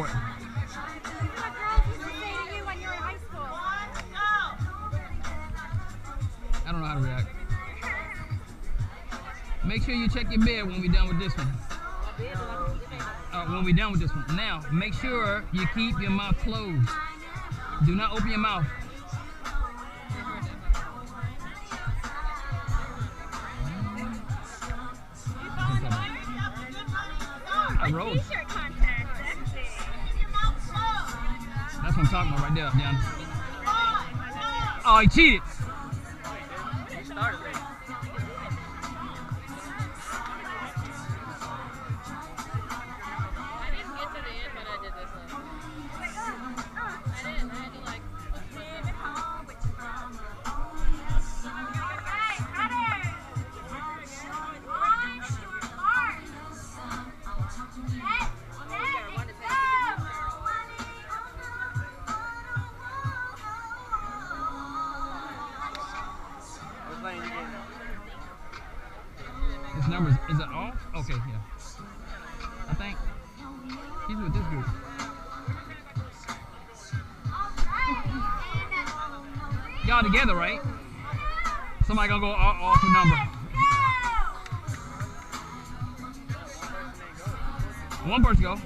School? I don't know how to react. Make sure you check your bed when we're done with this one. Uh, when we're done with this one. Now, make sure you keep your mouth closed. Do not open your mouth. I rode. Talking about right there, Dan. Oh, he cheated. He's with this group. Y'all together, right? Somebody gonna go off, the number. One person go.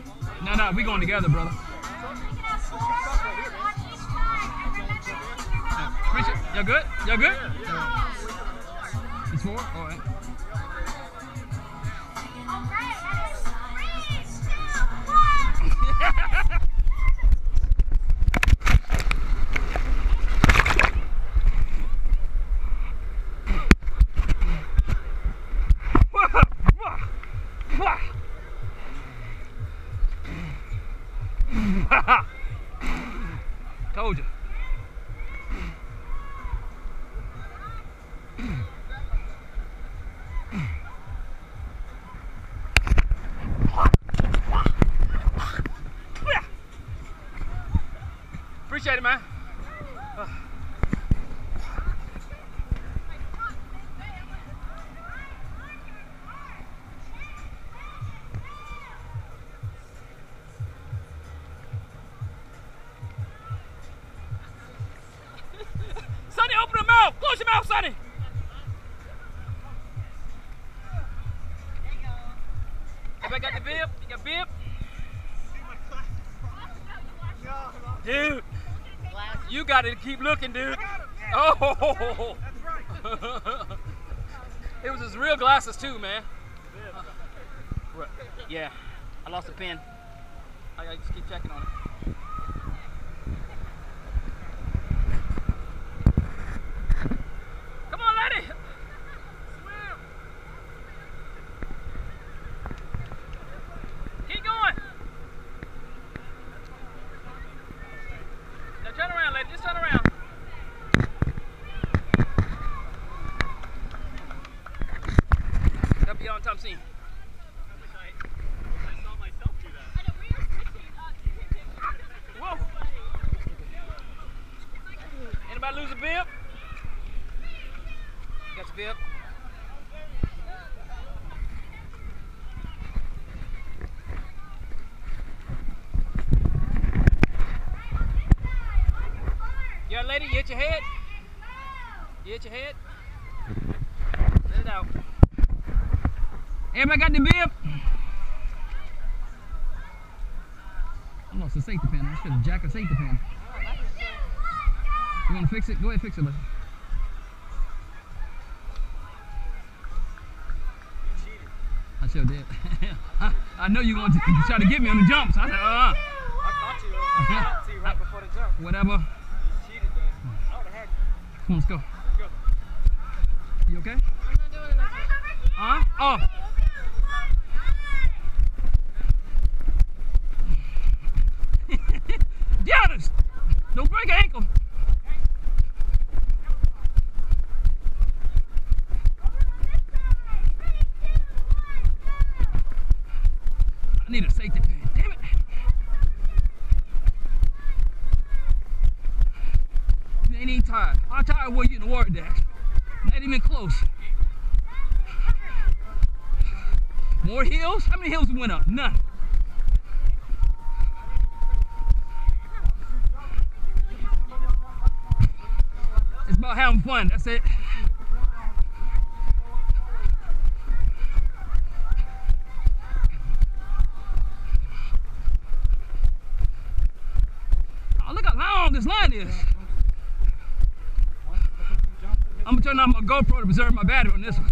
No, no, we going together, brother. Y'all good? Y'all good? It's four? All right. Appreciate it, man. Got to keep looking, dude. Oh, it was his real glasses too, man. Yeah, I lost a pen. I gotta just keep checking on it. Come on, lady. Swim. Keep going. Now turn around, lady. Just turn around. That'll be on time scene. Whoa. Anybody lose a bib? Got your bib? Yeah, lady, you hit your head? You hit your head? Let it out. Everybody got the bib? I lost the safety pin. I should have jacked the safety pin. You want to fix it? Go ahead, fix it, buddy. I sure did. I, I know you going to try to get me on the jumps. I said, uh, I caught you. I caught you right before the jump. whatever. Cheated, though. I would have had you. Come on, let's go. Go. You okay? I'm not doing it. Huh? Oh. GoPro to preserve my battery on this one.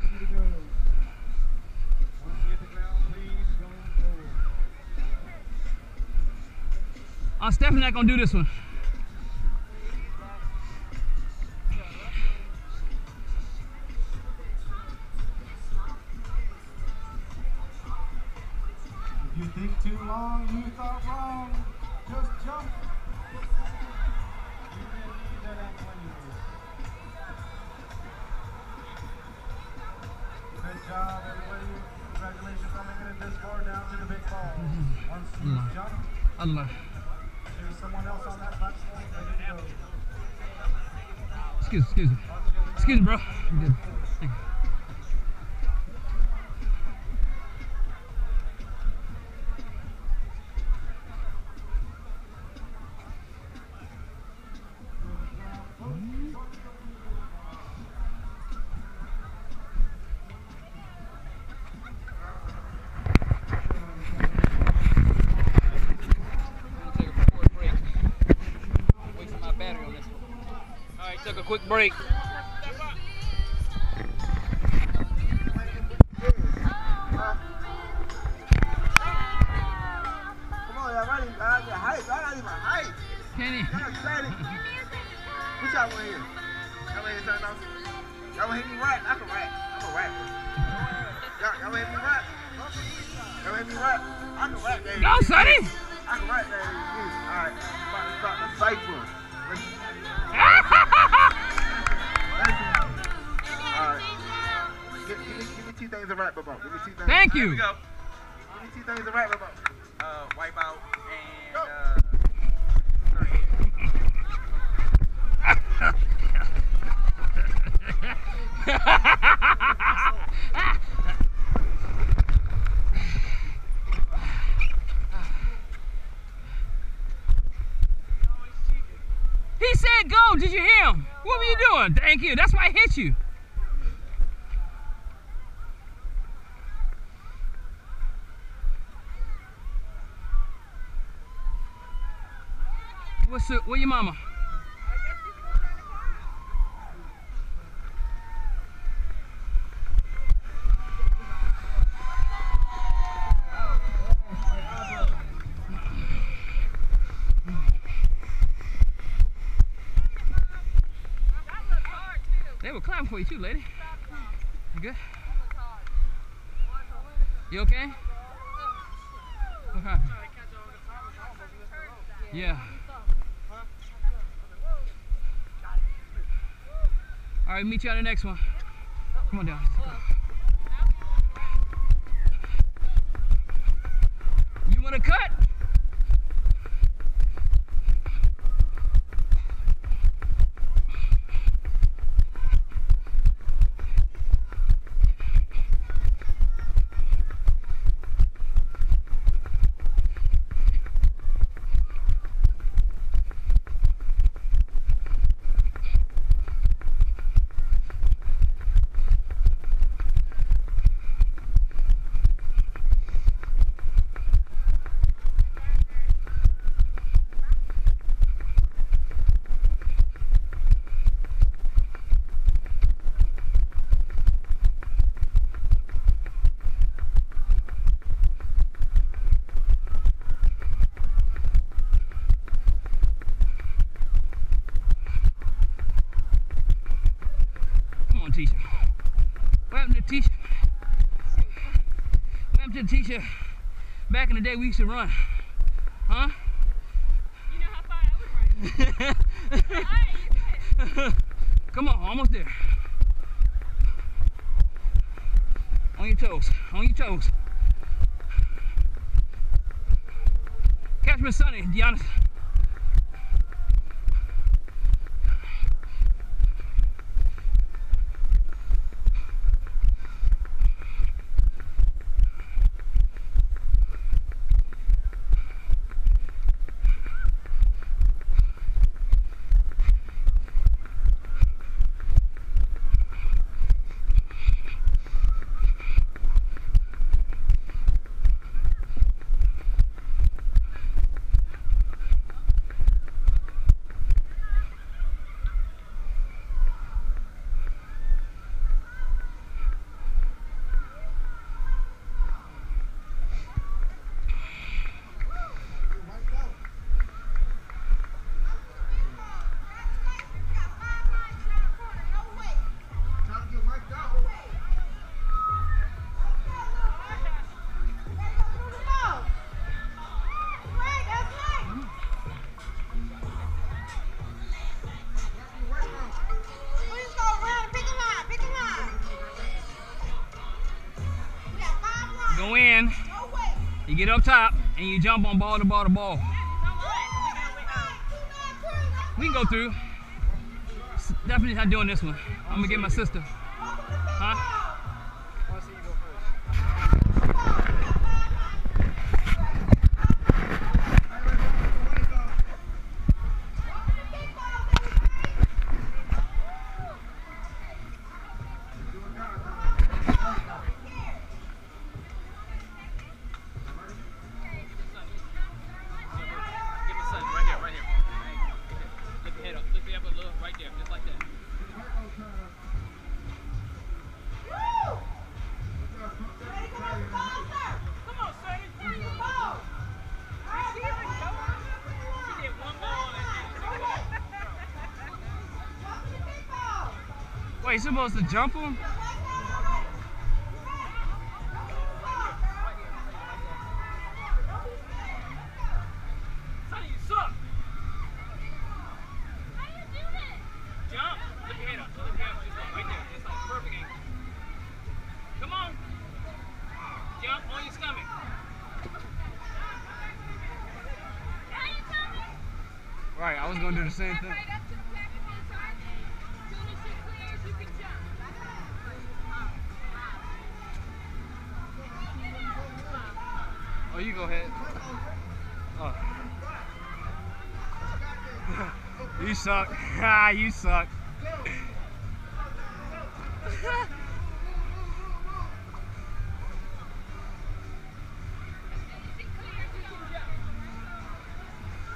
Uh, I'm definitely not gonna do this one. If you think too long, you thought wrong. Just jump. Excuse me. Excuse, excuse me. Excuse me, bro. what's up? Where your mama? They were climbing for you too, lady. You good? You okay? What happened? Yeah. All right, meet you on the next one. Come on down. you should run. Huh? You know how far I would run. Come on, almost there. On your toes, on your toes. Catchman Sunny, Giannis. Get up top and you jump on ball to ball to ball. We can go through. Definitely not doing this one. I'm gonna get my sister. On. Jump on your stomach. Right, I was gonna do the same thing. Suck. Ah, you suck.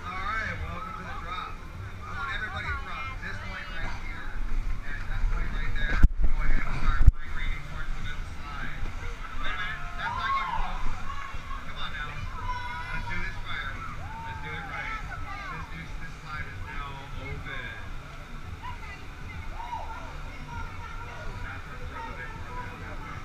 All right, welcome to the drop. I want everybody from this point right here and that point right there. Go ahead and start migrating towards the middle slide. Wait a minute, that's not you, folks. Come on now. Let's do this right. Let's do it right. This, this, this slide is now open. That's what's a bit further down that way.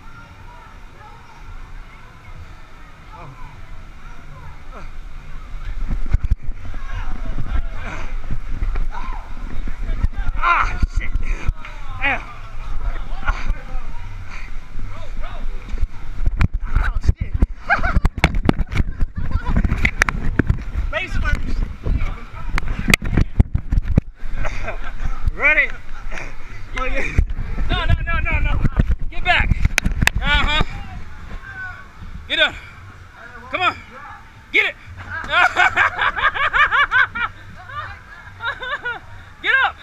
Ah, shit. Ow. Oh, shit. Base first. Ready? Oh, yeah. No, no, no, no, no. Get back. Uh-huh. Get up. Come on. Get it. Get up.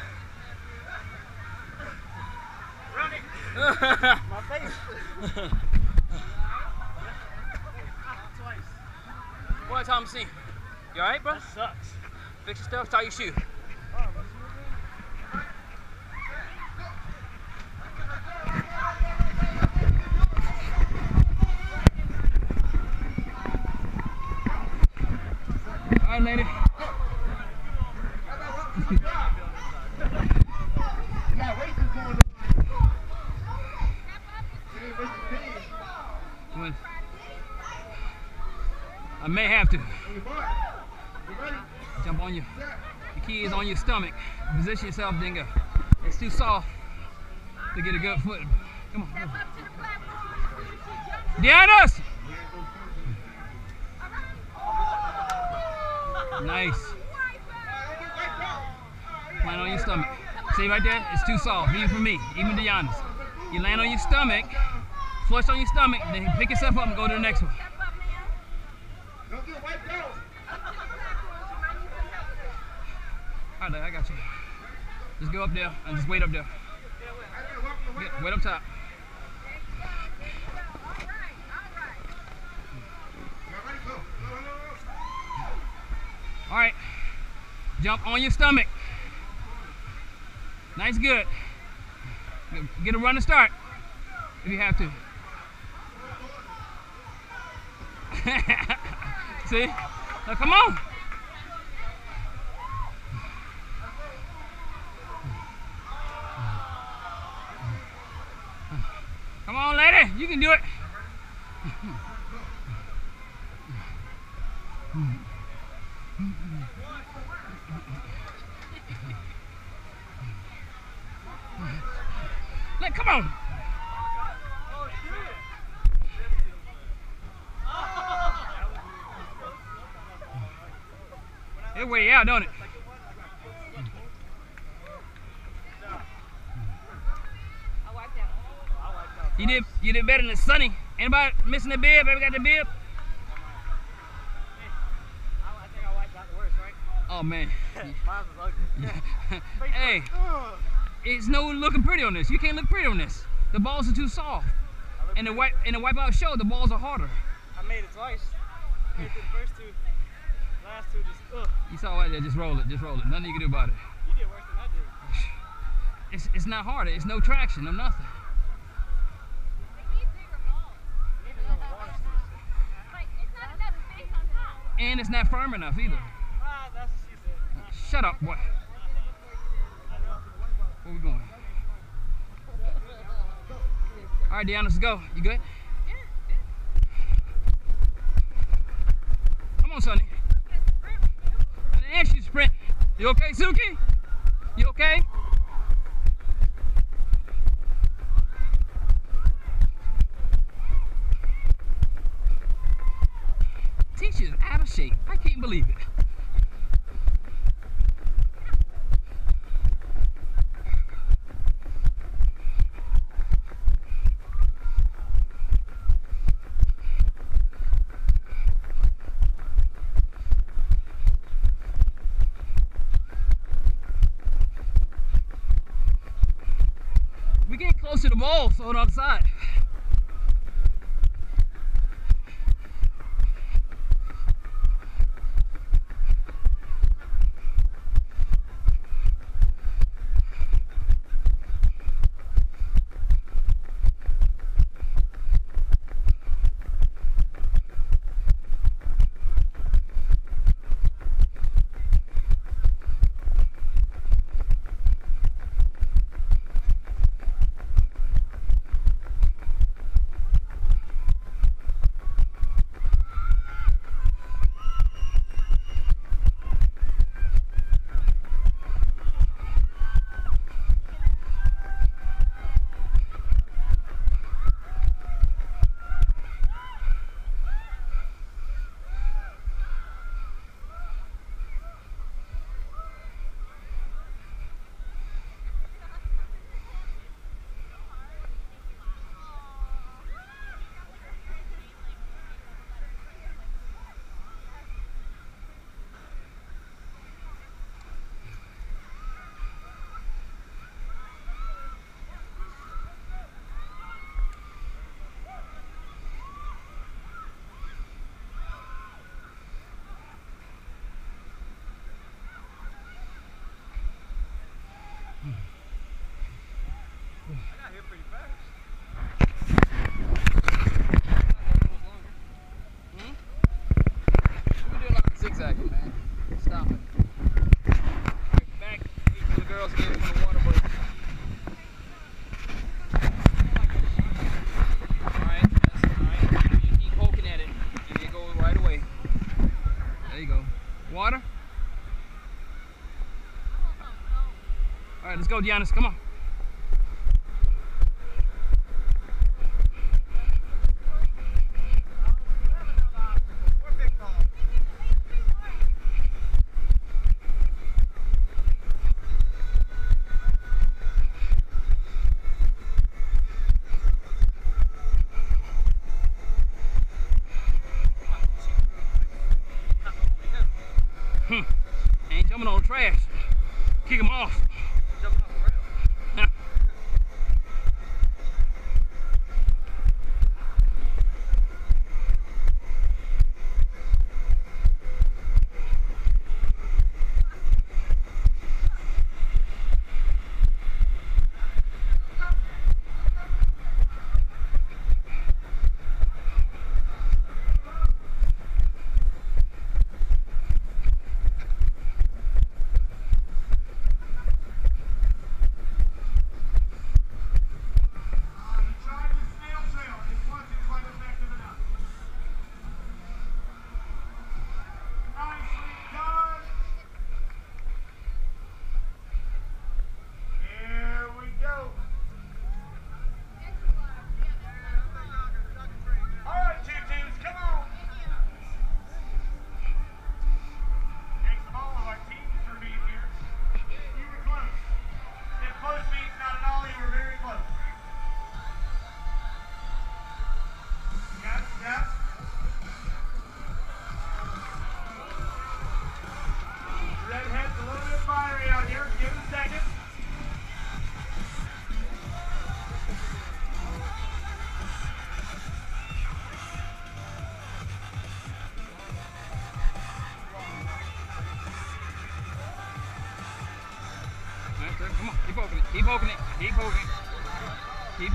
My face. Boy, Tom C. You alright, bro? That sucks. Stuff, tie your shoe. Alright, lady. I may have to on your stomach. Position yourself, then go. It's too soft to get a good foot. Come on. Deannas! Nice. Land on your stomach. See right there? It's too soft, even for me, even Deanna's. You land on your stomach, flush on your stomach, then pick yourself up and go to the next one. Don't get wiped out. All right, I got you. Just go up there and just wait up there. Get- wait up top. All right. Jump on your stomach. Nice, good. Get- a running start if you have to. See? Now come on. Come on, lady. You can do it. Like, come on. It way out, don't it? I wiped out. I like that. You did you did better than Sunny. Anybody missing the bib? Ever got the bib? I, I think I wiped out the worst, right? Oh man. Mine was ugly. hey, it's no looking pretty on this. You can't look pretty on this. The balls are too soft. And the wipe and the wipeout show, the balls are harder. I made it twice. I made it the first two. Last two just, ugh. You saw right there, just roll it, just roll it. Nothing you can do about it. You did worse than I did. It's it's not hard. It's no traction, no nothing. They need bigger balls. You need another water stick. Like, it's not enough space on top. And it's not firm enough either. Ah, that's what she said. Shut up, boy. Where we going? All right, Deanna, let's go. You good? Come on, Sonny. You sprint. You okay, Suki? You okay? Teacher's out of shape. I can't believe it. We Oh, so on the other side. I got here pretty fast. We do a lot of zigzagging, man. Stop it. Alright, back. Each of the girls get in the water break. Alright, that's alright. You keep poking at it, and it goes right away. There you go. Water? Alright, let's go, Giannis. Come on.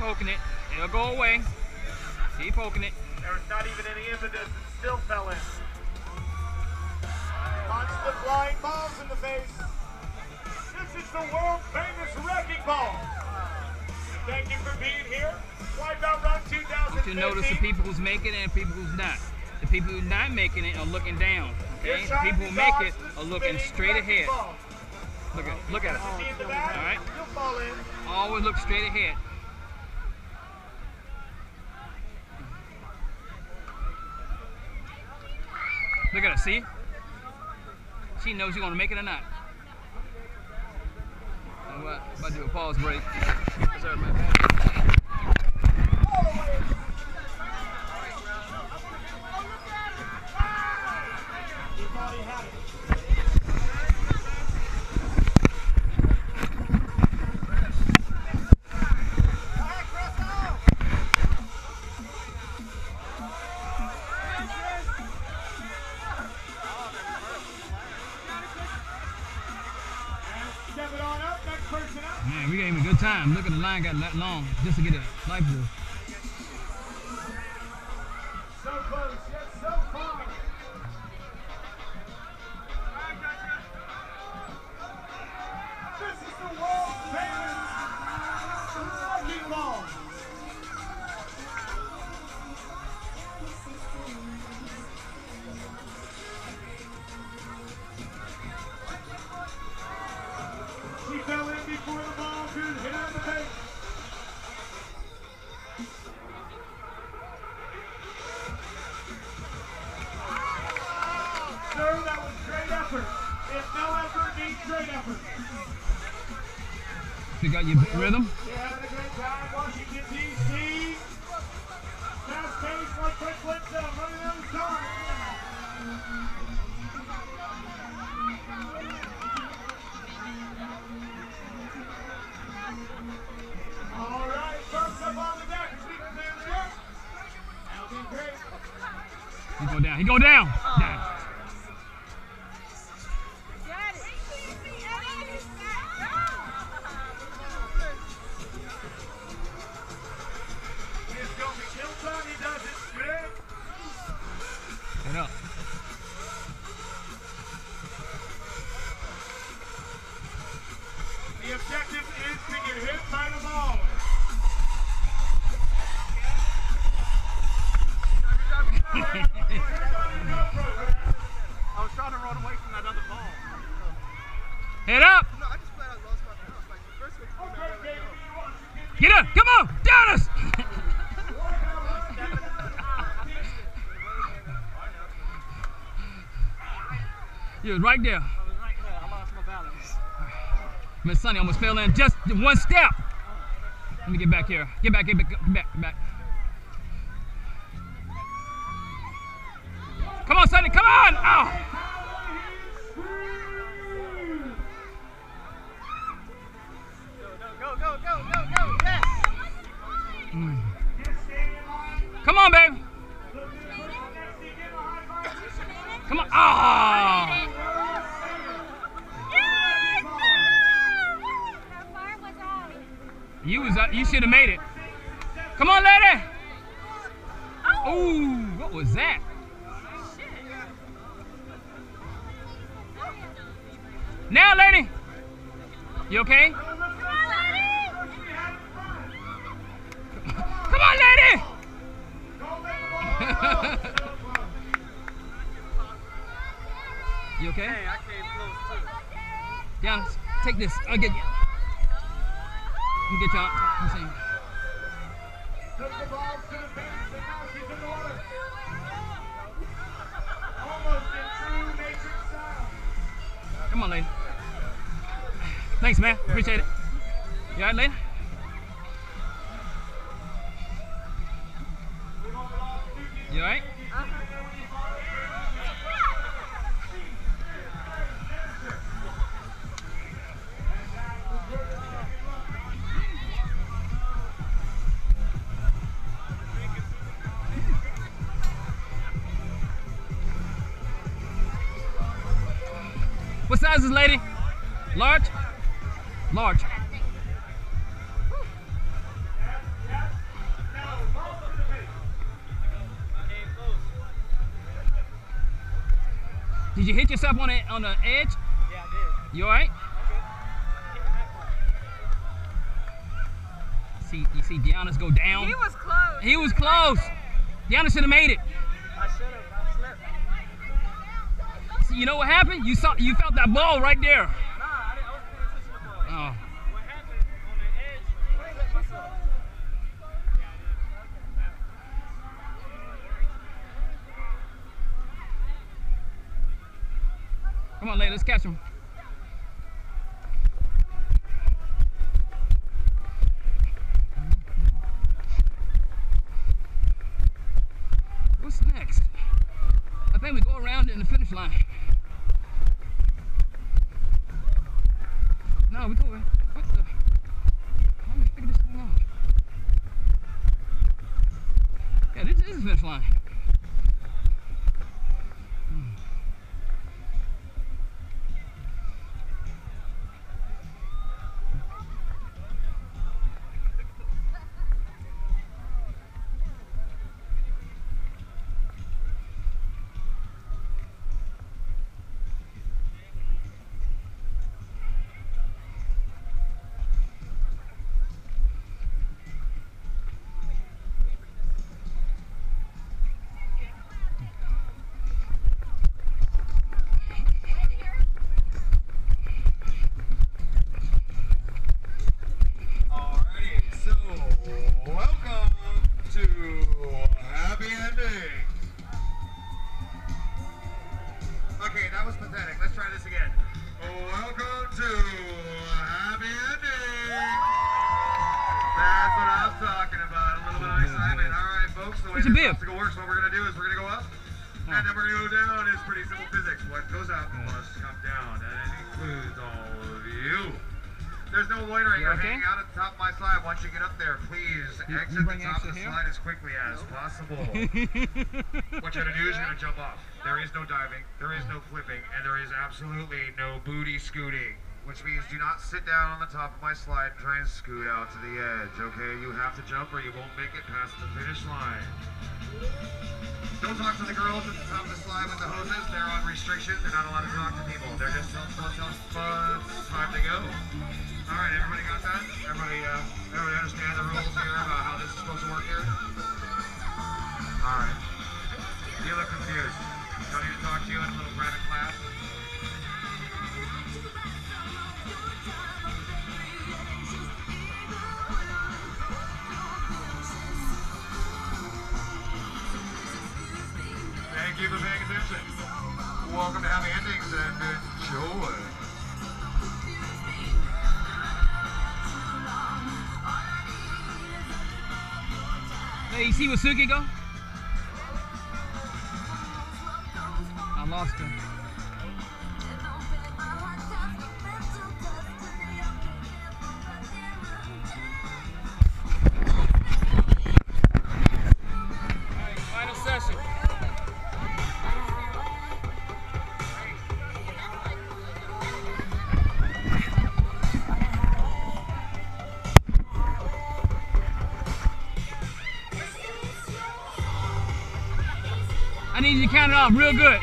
Poking it. It'll go away. Keep poking it. There was not even any impetus. It still fell in. Punch the flying balls in the face. This is the world famous wrecking ball. Thank you for being here. Wipeout Run 2015. You notice the people who's making it and people who's not. The people who's not making it are looking down. Okay? The people who make it are looking straight ahead. Look at look at it. See in the back? All right. You'll fall in. Always look straight ahead. Look at her, see? She knows you're gonna make it or not. And what? About to do a pause break. Sorry, Man, we gave him a good time. Look at the line got that long just to get a life view. Rhythm? You was right there. I was right there. I'm lost my balance. Miss Sunny almost fell in just one step. Let me get back here. Get back, get back, get back, get back. Come on, Sunny, come on! Oh. Go, go, go, go, go, yes! Come on, babe. Come on. Oh. How far was I? You was uh, you should have made it. Come on, lady. Ooh, what was that? Now, lady. You okay? Come on, lady. you okay? Hey, I came close too. Down, take this. I'll get you. Let me see. Took the ball to the bench, and now she's in the water. Almost in true style. Come on, lady. Thanks, man. Appreciate it. You all right, lady? sizes, lady? Large? Large. Did you hit yourself on the, on the edge? Yeah, I did. You all right? See, you see Deanna's go down. He was close. He was close. Deanna should have made it. You know what happened? You saw, you felt that ball right there. Come on, Lay, let's catch him. what you're gonna do is you're gonna jump off. There is no diving, there is no flipping, and there is absolutely no booty scooting. Which means do not sit down on the top of my slide and try and scoot out to the edge, okay? You have to jump or you won't make it past the finish line. Don't talk to the girls at the top of the slide with the hoses. They're on restriction. They're not allowed to talk to people. They're just telling- telling uh, it's time to go. All right, everybody got that? Everybody, uh, everybody understand the rules here about how this is supposed to work here? All right. You look confused. Don't talk to you in a little private class. Thank you for paying attention. Welcome to Happy Endings and enjoy. Hey, you see where Suki go? I need you to count it off real. Good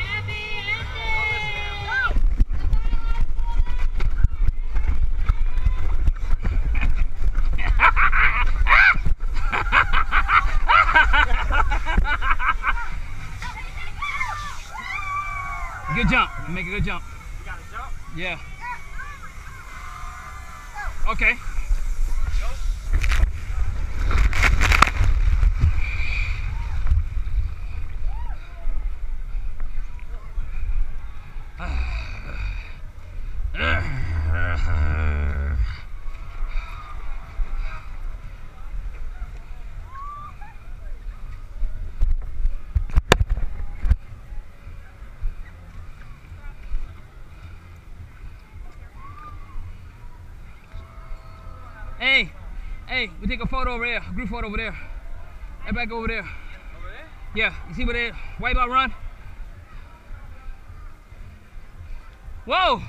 good jump. You gotta jump. Yeah. Hey, hey, we take a photo over there, group photo over there. And back over there. Over there? Yeah, you see where they wipe out run? Whoa!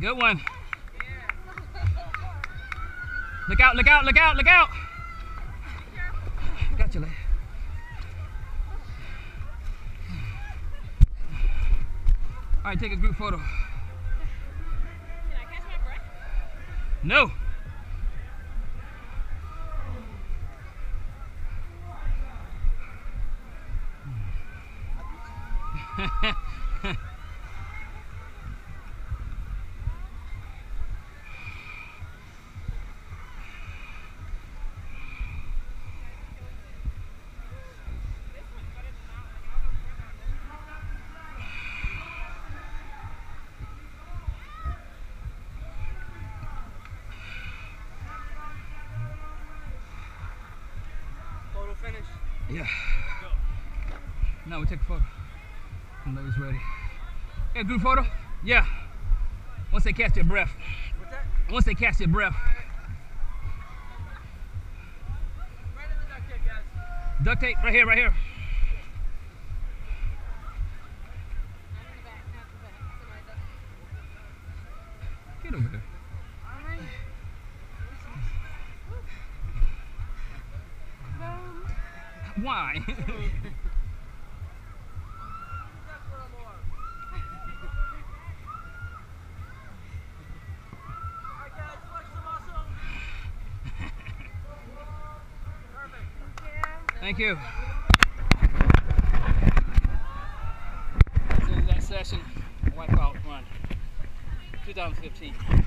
Good one. Look out, look out, look out, look out! Got you. leg. All right, take a group photo. No. Yeah, group photo? Yeah. Once they catch their breath. What's that? Once they catch their breath. Right in the duct tape, guys. Duct tape right here, right here. I'm in the back, not the back. Somebody does. Get over there. Why? Alright, guys, flex the muscle. Perfect. Thank you. This is that session, Wipeout Run 2015.